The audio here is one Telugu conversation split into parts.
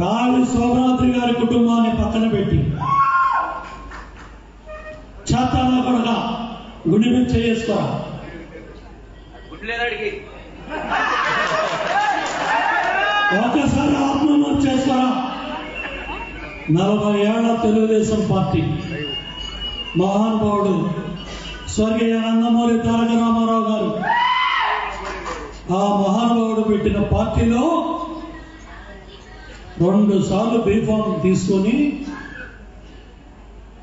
రావి శోభనాద్రి గారి కుటుంబాన్ని పక్కన పెట్టి చెత్త నా కొడుక గుడి మీద చేసుకోరా ఒకసారి ఆత్మహత్య చేసుకోరా? నలభై ఏళ్ళ తెలుగుదేశం పార్టీ మహానుభావుడు స్వర్గీయ నందమూరి తారక రామారావు గారు ఆ మహానుభావుడు పెట్టిన పార్టీలో రెండు సార్లు బీఫామ్ తీసుకొని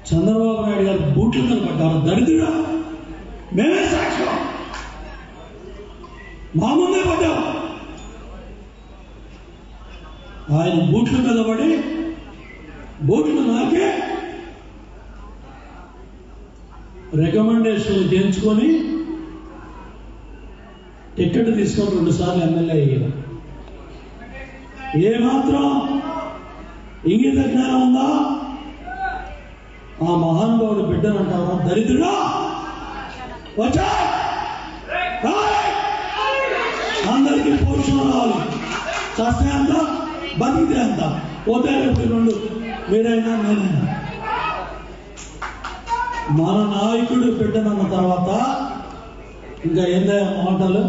చంద్రబాబు నాయుడు గారు బూట్లు మీద దరిద్రుడా మేమే సాక్ష్యం. మా ముందే పడ్డాం. ఆయన బూట్లు మీద పడి బూట్లు నాకే రికమెండేషన్ చేయించుకొని టికెట్ తీసుకొని రెండు సార్లు ఎమ్మెల్యే అయ్యారు. ఏమాత్రం ఇంగిత జ్ఞానం ఉందా ఆ మహానుభావుడు బిడ్డను అంటావా దరిద్రుడా! వచ్చా! రాయ్! అందరికీ పోషణ రావాలి. చస్తే అంత బతికితే అంత పోతే రెండు. మీరైనా నేనైనా. మన నాయకుడు బిడ్డనన్న తర్వాత ఇంకా ఏందా మాటలు?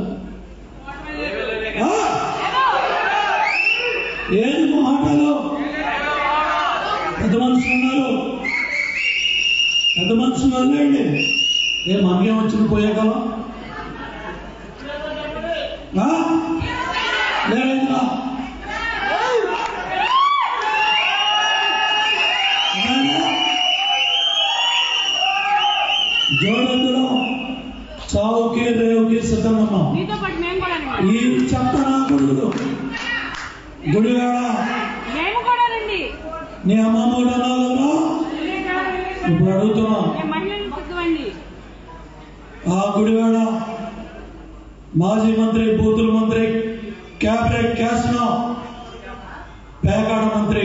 ఏది మాటలు పెద్ద మనుషులు ఉన్నారు పెద్ద మనుషులు వదిలేండి ఏ మనకేం వచ్చిన పోయేకాలం ఆ? లేదా జోడెందులో చావుకి రేవుకి సిద్ధమన్నాం. మీతో పాటు మేము కూడా ఈ చెత్త నాకుడు గుడివాడ. మేము కూడానండి నీ అమ్మమ్మడు అనాలరా ఇప్పుడు అడుగుతున్నా. ఆ గుడివాడ మాజీ మంత్రి బూతుల మంత్రి క్యాబినెట్ క్యాస్నో పేకాడ మంత్రి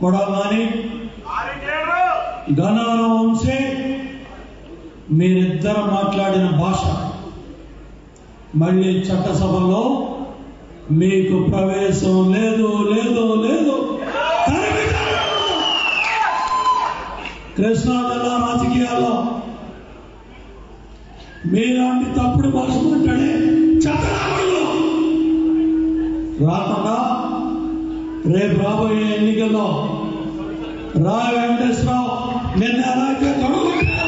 కొడాలని గణారం వంశీ మీరిద్దరు మాట్లాడిన భాష మళ్ళీ చట్టసభలో మీకు ప్రవేశం లేదు లేదు లేదు కృష్ణా జిల్లా రాజకీయాల్లో మీలాంటి తప్పుడు భాష మాట్లాడే చట్టరాములు రాకుండా రేపు రాబోయే ఎన్నికల్లో రా వెంకటేశ్వరరావు నిన్న ఎలాగైతే తొడగొట్టాడో,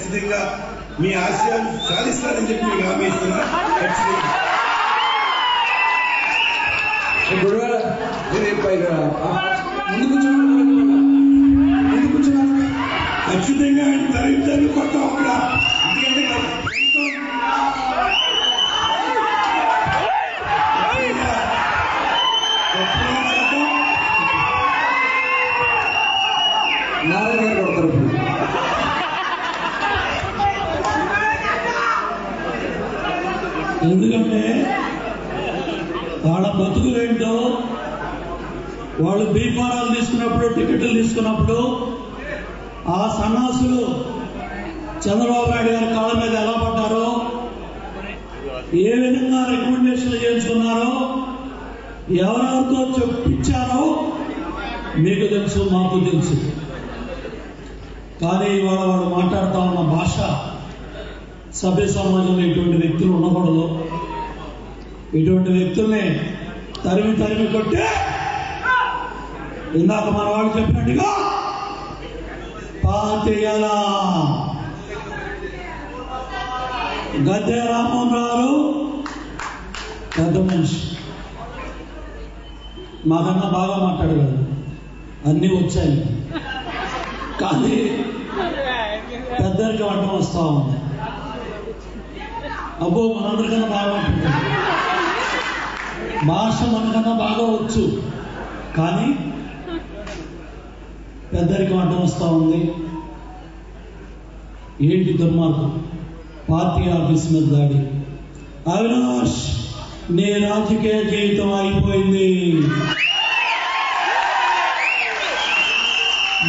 ఖచ్చితంగా మీ ఆశయాలు సాధిస్తారని చెప్పి మీకు హామీ ఇస్తున్నా. ఖచ్చితంగా. ముందు ఖచ్చితంగా ఆయన తరిగి తరిగి బతుకులేంటో వాళ్ళు బీఫారాలు తీసుకున్నప్పుడు టికెట్లు తీసుకున్నప్పుడు ఆ సన్నాసులు చంద్రబాబు నాయుడు గారి కాళ్ళ మీద ఎలా పడ్డారో ఏ విధంగా రికమెండేషన్లు చేయించుకున్నారో ఎవరెవరితో చెప్పించారో మీకు తెలుసు మాకు తెలుసు. కానీ ఇవాళ వాడు మాట్లాడుతూ ఉన్న భాష సభ్య సమాజంలో ఇటువంటి వ్యక్తులు ఉండకూడదు. ఇటువంటి వ్యక్తుల్ని తరిమి తరిమి కొట్టే. ఇందాక మన వాళ్ళు చెప్పినట్టుగా పాతేయాల గద్దె రామ్మోహన్ రావు. పెద్ద మనిషి. మాకన్నా బాగా మాట్లాడగలరు అన్నీ వచ్చాయి. కానీ పెద్దరికి వంట వస్తూ ఉంది. అబ్బో మనందరికన్నా బాగా మాట్లాడుతుంది భాష మనకన్నా బాగా వచ్చు కానీ పెద్దరికి వంట వస్తూ ఉంది. ఏంటి దుర్మార్గం? పార్టీ ఆఫీస్ మీద దాడి. అవినాష్ నీ రాజకీయ జీవితం అయిపోయింది.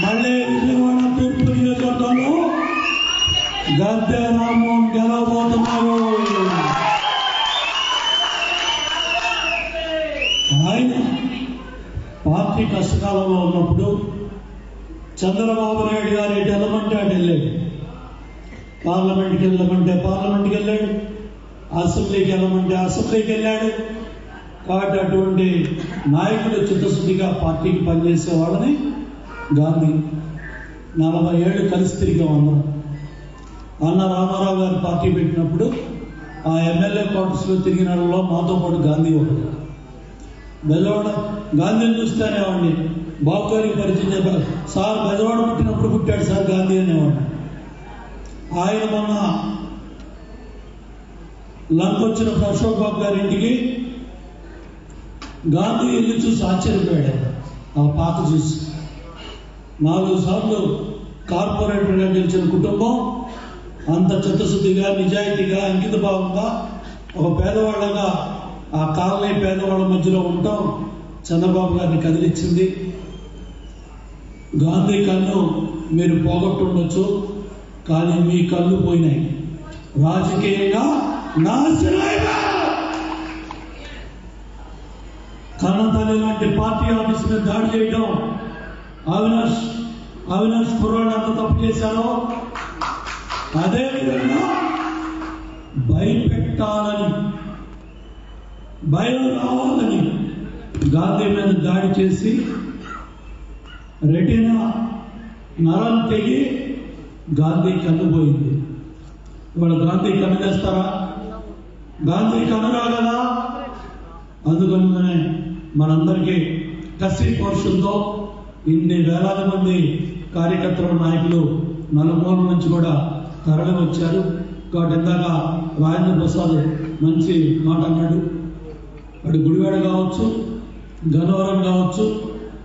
మళ్ళీ విజయవాడ తూర్పు నియోజకవర్గంలో గద్దె రామ్మోహన్ గెలవబోతున్నారు కష్టకాలంలో ఉన్నప్పుడు చంద్రబాబు నాయుడు గారు ఎటు వెళ్ళమంటే అటు వెళ్ళాడు. పార్లమెంట్కి వెళ్ళమంటే పార్లమెంట్కి వెళ్ళాడు. అసెంబ్లీకి వెళ్ళమంటే అసెంబ్లీకి వెళ్ళాడు. కాబట్టి అటువంటి నాయకుడు చిత్తశుద్ధిగా పార్టీకి పనిచేసేవాడని గాంధీ నలభై ఏళ్ళు కలిసి తిరిగి అందరం అన్న రామారావు గారు పార్టీ పెట్టినప్పుడు ఆ ఎమ్మెల్యే క్వార్టర్స్లో తిరిగిన మాతో పాటు గాంధీ ఒకడు. బెజవాడ గాంధీని చూస్తేనే వాడిని. బాబుగారికి పరిచయం చెప్పారు సార్ బెజవాడ పుట్టినప్పుడు పుట్టాడు సార్ గాంధీ అనేవాడు. ఆయన మొన్న లంక్ వచ్చిన అశోక్ బాబు గారి ఇంటికి గాంధీ ఇల్లు చూసి ఆశ్చర్యపోయాడు. ఆ పాత చూసి. నాలుగు సార్లు కార్పొరేటర్గా గెలిచిన కుటుంబం అంత చిత్తశుద్ధిగా నిజాయితీగా అంకిత భావంగా ఒక పేదవాళ్ళగా ఆ కాలనీ పేదవాళ్ళ మధ్యలో ఉంటాం. చంద్రబాబు గారిని కదిలించింది. గాంధీ కన్ను మీరు పోగొట్టుండొచ్చు కానీ మీ కళ్ళు పోయినాయి. రాజకీయంగా కన్నతల్లి లాంటి పార్టీ ఆఫీస్ మీద దాడి చేయడం అవినాష్ అవినాష్ కుర్రాడు అంత తప్పు చేశారో? అదే విధంగా భయపెట్టాలని భయం రావాలని గాంధీ మీద దాడి చేసి రెటీనా నరం తెగి గాంధీ కన్నుపోయింది ఇవాళ గాంధీ కన్నుకేస్తారా గాంధీ కన్ను రాగదా అందుకనే మనందరికీ కసి పౌరుషంతో ఇన్ని వేలాది మంది కార్యకర్తలు నాయకులు నలుమూల నుంచి కూడా తరలి వచ్చారు కాబట్టి ఇందాక రాజేంద్ర ప్రసాద్ మంచి మాట అన్నాడు. అటు గుడివాడ కావచ్చు గన్నవరం కావచ్చు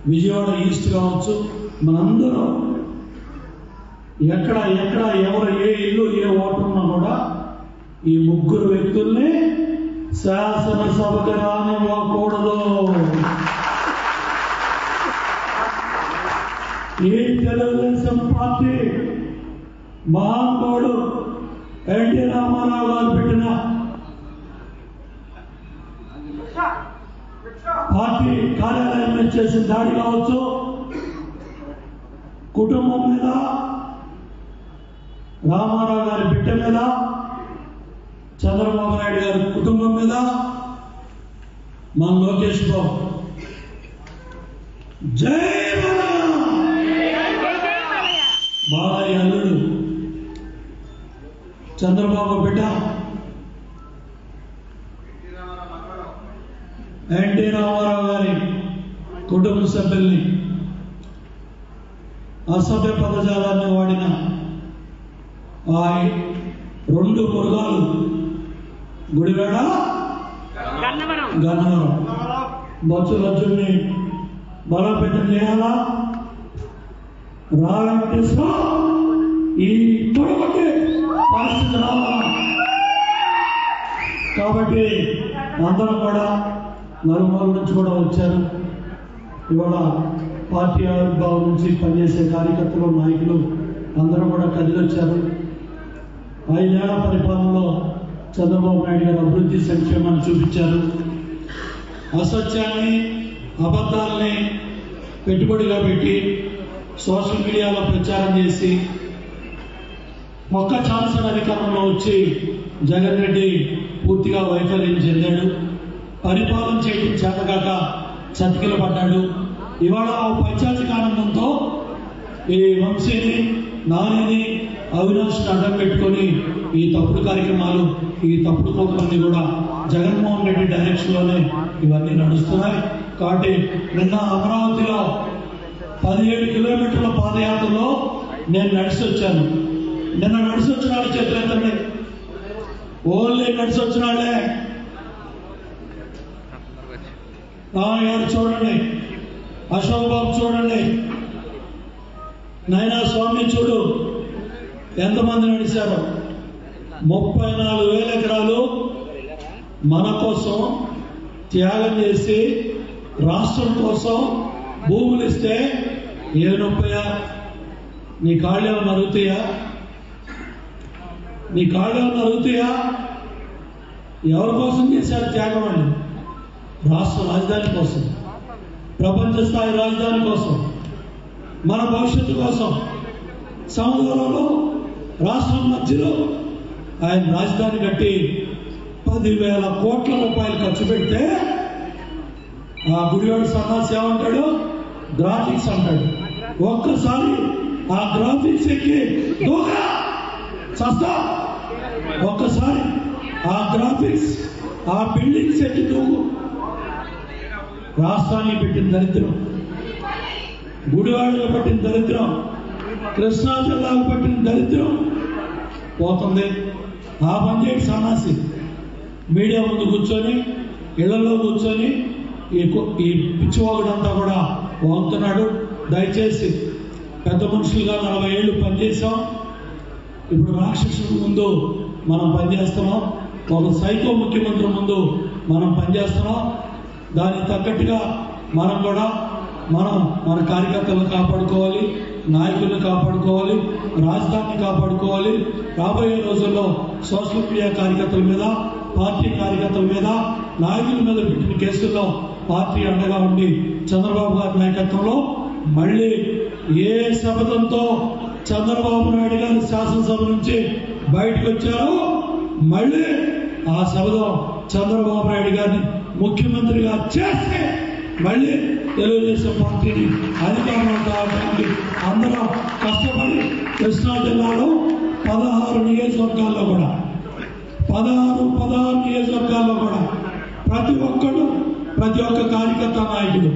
విజయవాడ ఈస్ట్ కావచ్చు మనందరం ఎక్కడ ఎక్కడ ఎవరు ఏ ఇల్లు ఏ ఓటు ఉన్నా కూడా ఈ ముగ్గురు వ్యక్తుల్ని శాసనసభకు రానివ్వకూడదు. ఈ తెలుగుదేశం పార్టీ మహానుభావుడు ఎన్టీ రామారావు గారు పెట్టిన పార్టీ కార్యాలయం మీద చేసిన దాడి కావచ్చు కుటుంబం మీద రామారావు గారి బిడ్డ మీద చంద్రబాబు నాయుడు గారి కుటుంబం మీద మన లోకేష్ బాబు. జై బాలయ్య అల్లుడు చంద్రబాబు బిడ్డ. ఎన్టీ రామారావు గారి కుటుంబ సభ్యుల్ని అసభ్య పదజాలాన్ని వాడిన ఆ రెండు మృగాలు గుడివాడ గన్నవరం. బొత్స రజుని బలపెట్టిన చేయాలా రాలంటే ఈ తొడగొట్టే పరిస్థితి రావాలా? కాబట్టి అందరం కూడా నలుమూల నుంచి కూడా వచ్చారు. ఇవాళ పార్టీ ఆవిర్భావం నుంచి పనిచేసే కార్యకర్తలు నాయకులు అందరూ కూడా కదిలొచ్చారు ఐదేళ్ళ పరిపాలనలో చంద్రబాబు నాయుడు గారు అభివృద్ధి సంక్షేమాన్ని చూపించారు. అసత్యాన్ని అబద్ధాలని పెట్టుబడిగా పెట్టి సోషల్ మీడియాలో ప్రచారం చేసి ఒక్క ఛాన్సర్ అధికారంలో వచ్చి జగన్ రెడ్డి పూర్తిగా వైఫల్యం చెందాడు. పరిపాలన చేయడం చేతగాక చతికిల పడ్డాడు. ఇవాళ ఆ పైచాచిక ఆనందంతో ఈ వంశీని నానిని అవినాష్ అడ్డం పెట్టుకొని ఈ తప్పుడు కార్యక్రమాలు ఈ తప్పుడు కోపలన్నీ కూడా జగన్మోహన్ రెడ్డి డైరెక్షన్లోనే ఇవన్నీ నడుస్తున్నాయి. కాబట్టి నిన్న అమరావతిలో పదిహేడు కిలోమీటర్ల పాదయాత్రలో నేను నడిచి వచ్చాను. నిన్న నడిచి వచ్చిన వాళ్ళు చేతులెత్తండి ఓన్లీ నడిచి వచ్చిన వాళ్ళే. గారు చూడండి. అశోక్ బాబు చూడండి. నైనా స్వామి చూడు. ఎంతమంది నడిచారు. ముప్పై నాలుగు వేల ఎకరాలు మన కోసం త్యాగం చేసి రాష్ట్రం కోసం భూములు ఇస్తే ఏ నొప్పయా? నీ కాళ్ళు ఏమైనా అరుగుతాయా? నీ కాళ్ళు ఏమైనా అరుగుతాయా? ఎవరి కోసం చేశారు త్యాగం అండి? రాష్ట్ర రాజధాని కోసం ప్రపంచ స్థాయి రాజధాని కోసం మన భవిష్యత్తు కోసం సముద్రంలో రాష్ట్రం మధ్యలో ఆయన రాజధాని కట్టి పదివేల కోట్ల రూపాయలు ఖర్చు పెడితే ఆ గుడివాడు సన్నాసి ఏమంటాడు గ్రాఫిక్స్ అంటాడు. ఒక్కసారి ఆ గ్రాఫిక్స్ ఎక్కి దూకరా చస్తా ఒక్కసారి ఆ గ్రాఫిక్స్ ఆ బిల్డింగ్స్ ఎక్కి దూకు! రాష్ట్రాన్ని పెట్టిన దరిద్రం. గుడివాడలో పట్టిన దరిద్రం. కృష్ణా జిల్లాకు పట్టిన దరిద్రం. పోతుంది. ఆ పనిచేయడం సన్నాసి. మీడియా ముందు కూర్చొని ఇళ్ళలో కూర్చొని ఈ ఈ పిచ్చివాగుడంతా కూడా వాగుతున్నాడు. దయచేసి పెద్ద మనుషులుగా నలభై ఏళ్ళు పనిచేసాం ఇప్పుడు రాక్షసుల ముందు మనం పనిచేస్తున్నాం. ఒక సైకో ముఖ్యమంత్రి ముందు మనం పనిచేస్తున్నాం. దానికి తగ్గట్టుగా మనం కూడా మనం మన కార్యకర్తలను కాపాడుకోవాలి నాయకులను కాపాడుకోవాలి రాజధానిని కాపాడుకోవాలి. రాబోయే రోజుల్లో సోషల్ మీడియా కార్యకర్తల మీద పార్టీ కార్యకర్తల మీద నాయకుల మీద పెట్టిన కేసుల్లో పార్టీ అండగా ఉండి చంద్రబాబు గారి నాయకత్వంలో మళ్ళీ ఏ శపథంతో చంద్రబాబు నాయుడు గారు శాసనసభ నుంచి బయటకు వచ్చారో మళ్ళీ ఆ శపథం చంద్రబాబు నాయుడు గారిని ముఖ్యమంత్రిగా చేస్తే మళ్ళీ తెలుగుదేశం పార్టీని అధికారంలో కావడానికి అందరం కష్టపడి కృష్ణా జిల్లాలో పదహారు నియోజకవర్గాల్లో కూడా పదహారు పదహారు నియోజకవర్గాల్లో కూడా ప్రతి ఒక్కడు ప్రతి ఒక్క కార్యకర్త నాయకుడు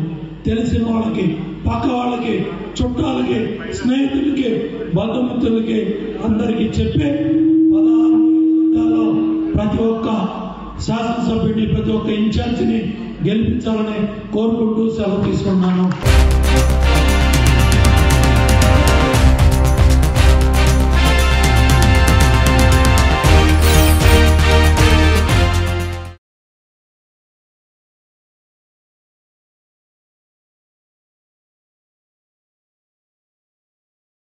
తెలిసిన వాళ్ళకి పక్క వాళ్ళకి చుట్టాలకి స్నేహితులకి బంధుమిత్రులకి అందరికీ చెప్పి పదహారు ప్రతి ఒక్క శాసనసభ్యుడిని ప్రతి ఒక్క ఇన్ఛార్జిని గెలిపించాలని కోరుకుంటూ సెలవు తీసుకున్నాను